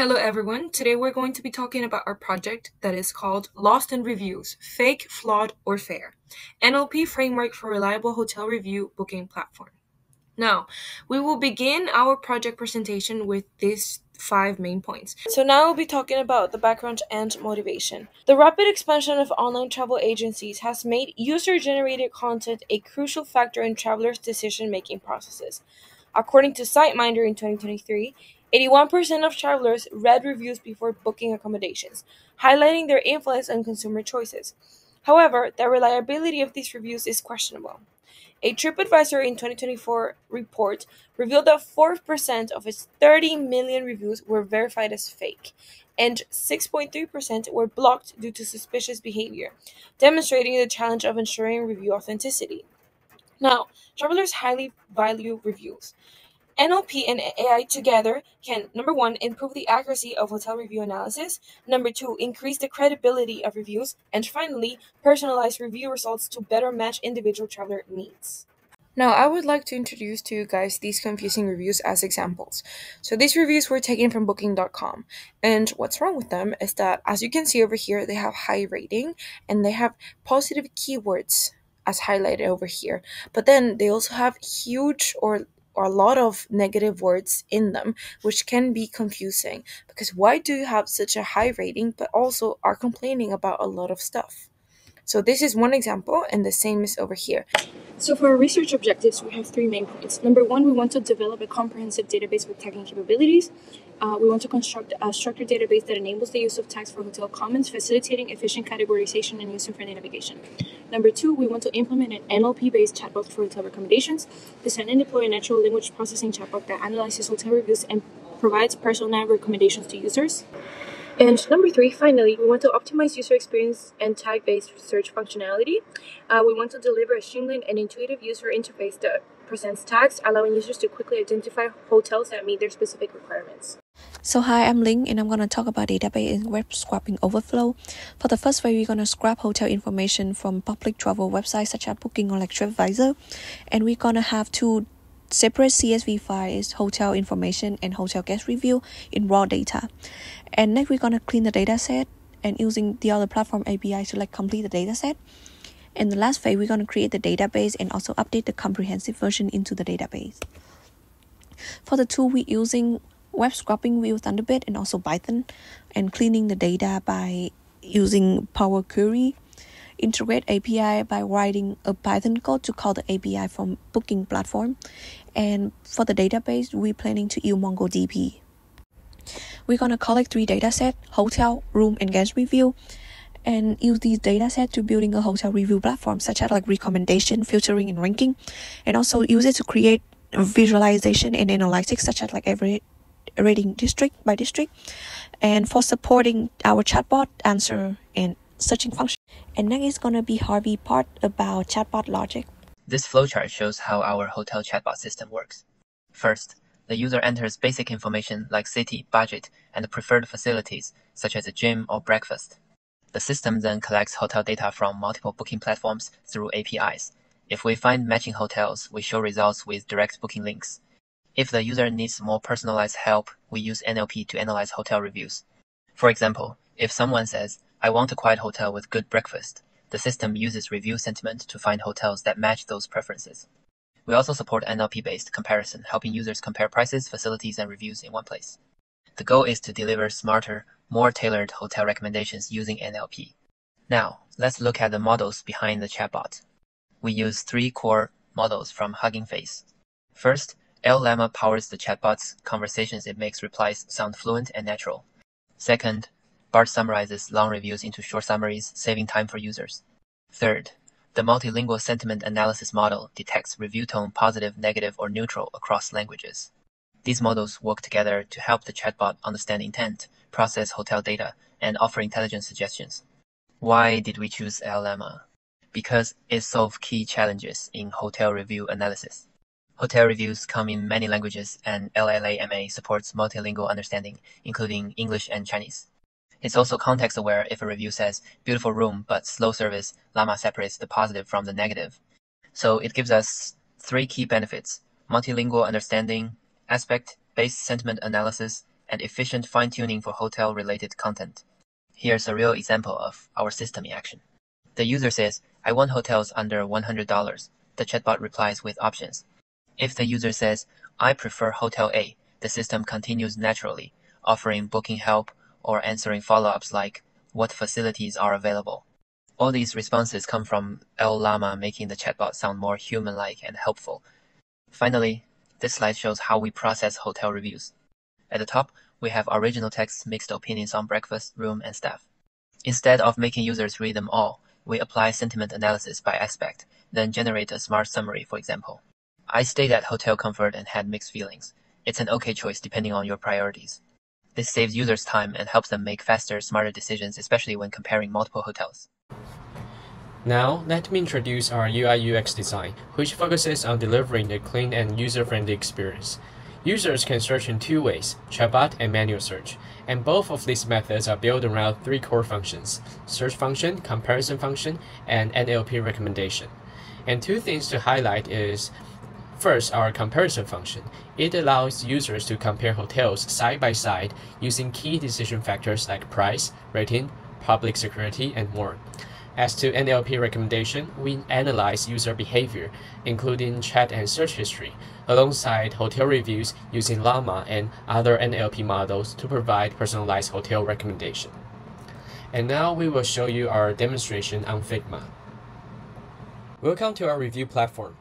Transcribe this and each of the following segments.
Hello everyone, today we're going to be talking about our project that is called Lost in Reviews, Fake, Flawed, or Fair, NLP Framework for Reliable Hotel Review Booking Platform. Now, we will begin our project presentation with these five main points. So now we'll be talking about the background and motivation. The rapid expansion of online travel agencies has made user-generated content a crucial factor in travelers' decision-making processes. According to SiteMinder in 2023, 81% of travelers read reviews before booking accommodations, highlighting their influence on consumer choices. However, the reliability of these reviews is questionable. A TripAdvisor in 2024 report revealed that 4% of its 30 million reviews were verified as fake, and 6.3% were blocked due to suspicious behavior, demonstrating the challenge of ensuring review authenticity. Now, travelers highly value reviews. NLP and AI together can number one improve the accuracy of hotel review analysis, number two increase the credibility of reviews, and finally personalize review results to better match individual traveler needs. Now, I would like to introduce to you guys these confusing reviews as examples. So, these reviews were taken from Booking.com, and what's wrong with them is that, as you can see over here, they have high rating and they have positive keywords as highlighted over here, but then they also have huge or or a lot of negative words in them, which can be confusing because why do you have such a high rating but also are complaining about a lot of stuff? So this is one example and the same is over here. So for our research objectives, we have three main points. Number one, we want to develop a comprehensive database with tagging capabilities. Uh, we want to construct a structured database that enables the use of tags for hotel comments, facilitating efficient categorization and user-friendly navigation. Number two, we want to implement an NLP-based chatbot for hotel recommendations. Design and deploy a natural language processing chatbot that analyzes hotel reviews and provides personalized recommendations to users. And number three, finally, we want to optimize user experience and tag-based search functionality. Uh, we want to deliver a streamlined and intuitive user interface that presents tags, allowing users to quickly identify hotels that meet their specific requirements. So hi, I'm Ling and I'm going to talk about database and web scraping overflow. For the first way, we're going to scrap hotel information from public travel websites such as Booking or like TripAdvisor. And we're going to have two separate CSV files, hotel information and hotel guest review in raw data. And next, we're going to clean the data set and using the other platform API to like complete the data set. And the last phase, we're going to create the database and also update the comprehensive version into the database. For the tool we're using web scraping with Thunderbit and also Python, and cleaning the data by using Power Query. Integrate API by writing a Python code to call the API from Booking platform. And for the database, we're planning to use MongoDB. We're gonna collect three datasets: hotel, room, and guest review, and use these dataset to building a hotel review platform, such as like recommendation, filtering, and ranking, and also use it to create visualization and analytics, such as like every rating district by district, and for supporting our chatbot answer and searching function. And next is gonna be Harvey part about chatbot logic. This flowchart shows how our hotel chatbot system works. First, the user enters basic information like city, budget, and preferred facilities such as a gym or breakfast. The system then collects hotel data from multiple booking platforms through APIs. If we find matching hotels, we show results with direct booking links. If the user needs more personalized help, we use NLP to analyze hotel reviews. For example, if someone says, I want a quiet hotel with good breakfast, the system uses review sentiment to find hotels that match those preferences. We also support NLP-based comparison, helping users compare prices, facilities, and reviews in one place. The goal is to deliver smarter, more tailored hotel recommendations using NLP. Now, let's look at the models behind the chatbot. We use three core models from Hugging Face. First, LLama powers the chatbot's conversations it makes replies sound fluent and natural. Second, BART summarizes long reviews into short summaries, saving time for users. Third, the multilingual sentiment analysis model detects review tone positive, negative, or neutral across languages. These models work together to help the chatbot understand intent, process hotel data, and offer intelligent suggestions. Why did we choose LLama? Because it solves key challenges in hotel review analysis. Hotel reviews come in many languages, and LLaMA supports multilingual understanding, including English and Chinese. It's also context aware if a review says beautiful room but slow service, Llama separates the positive from the negative. So it gives us three key benefits multilingual understanding, aspect based sentiment analysis, and efficient fine-tuning for hotel-related content. Here's a real example of our system in action. The user says, I want hotels under $100. The chatbot replies with options. If the user says, I prefer Hotel A, the system continues naturally, offering booking help or answering follow-ups like, what facilities are available. All these responses come from El LLama making the chatbot sound more human-like and helpful. Finally, this slide shows how we process hotel reviews. At the top, we have original text mixed opinions on breakfast, room, and staff. Instead of making users read them all, we apply sentiment analysis by aspect, then generate a smart summary, for example. I stayed at Hotel Comfort and had mixed feelings. It's an okay choice depending on your priorities. This saves users time and helps them make faster, smarter decisions, especially when comparing multiple hotels. Now, let me introduce our UI UX design, which focuses on delivering a clean and user-friendly experience. Users can search in two ways, chatbot and manual search, and both of these methods are built around three core functions, search function, comparison function, and NLP recommendation. And two things to highlight is First, our comparison function. It allows users to compare hotels side by side using key decision factors like price, rating, public security, and more. As to NLP recommendation, we analyze user behavior, including chat and search history, alongside hotel reviews using Llama and other NLP models to provide personalized hotel recommendation. And now we will show you our demonstration on Figma. Welcome to our review platform.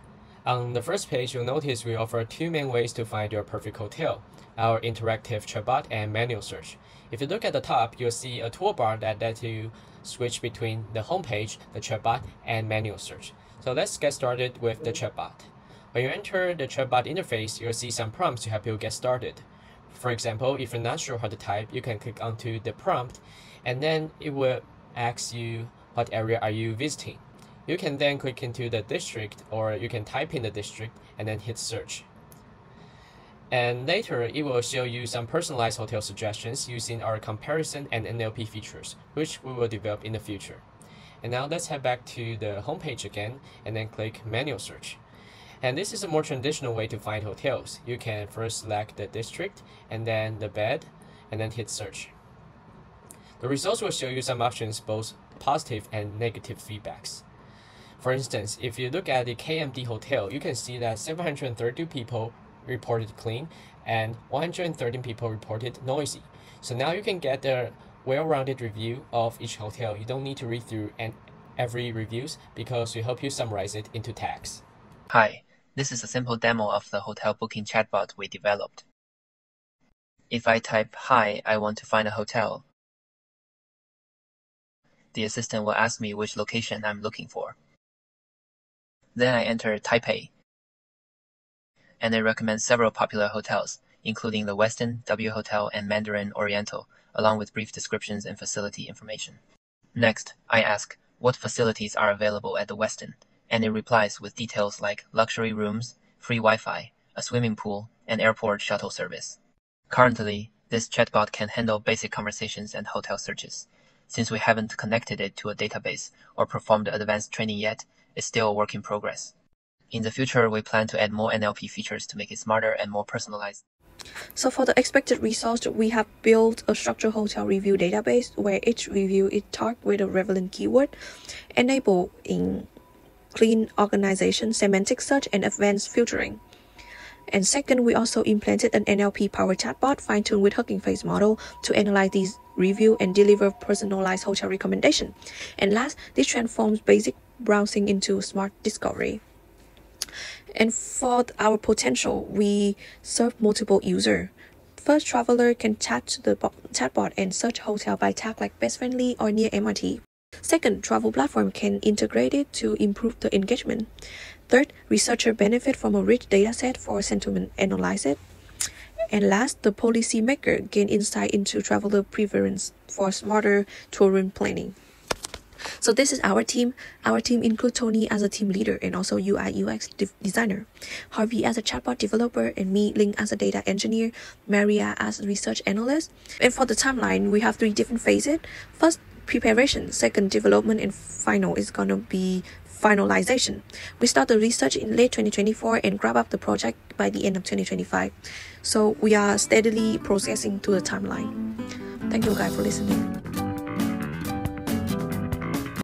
On the first page, you'll notice we offer two main ways to find your perfect hotel, our interactive chatbot and manual search. If you look at the top, you'll see a toolbar that lets you switch between the homepage, the chatbot, and manual search. So let's get started with the chatbot. When you enter the chatbot interface, you'll see some prompts to help you get started. For example, if you're not sure how to type, you can click onto the prompt, and then it will ask you what area are you visiting. You can then click into the district, or you can type in the district and then hit search. And later, it will show you some personalized hotel suggestions using our comparison and NLP features, which we will develop in the future. And now let's head back to the homepage again and then click manual search. And this is a more traditional way to find hotels. You can first select the district and then the bed and then hit search. The results will show you some options, both positive and negative feedbacks. For instance, if you look at the KMD hotel, you can see that 732 people reported clean and 113 people reported noisy. So now you can get a well-rounded review of each hotel. You don't need to read through and every reviews because we help you summarize it into tags. Hi, this is a simple demo of the hotel booking chatbot we developed. If I type, hi, I want to find a hotel, the assistant will ask me which location I'm looking for. Then I enter Taipei, and they recommend several popular hotels, including the Westin, W Hotel, and Mandarin Oriental, along with brief descriptions and facility information. Next, I ask what facilities are available at the Westin, and it replies with details like luxury rooms, free Wi-Fi, a swimming pool, and airport shuttle service. Currently, this chatbot can handle basic conversations and hotel searches. Since we haven't connected it to a database or performed advanced training yet, it's still a work in progress. In the future, we plan to add more NLP features to make it smarter and more personalized. So for the expected results, we have built a structured hotel review database where each review is tagged with a relevant keyword, enabling clean organization, semantic search, and advanced filtering. And second, we also implemented an NLP powered chatbot fine-tuned with Hugging Face model to analyze these review and deliver personalized hotel recommendation. And last, this transforms basic browsing into smart discovery. And for our potential, we serve multiple users. First, traveler can chat to the chatbot and search hotel by tag like best friendly or near MRT. Second, travel platform can integrate it to improve the engagement. Third, researcher benefit from a rich dataset for sentiment analysis. And last, the policymaker gain insight into traveler preference for smarter touring planning. So this is our team. Our team includes Tony as a team leader and also UI UX de- designer, Harvey as a chatbot developer, and me, Ling, as a data engineer, Maria as a research analyst. And for the timeline, we have three different phases. First, preparation. Second, development, and final is gonna be finalization. We start the research in late 2024 and wrap up the project by the end of 2025. So we are steadily processing to the timeline. Thank you guys for listening.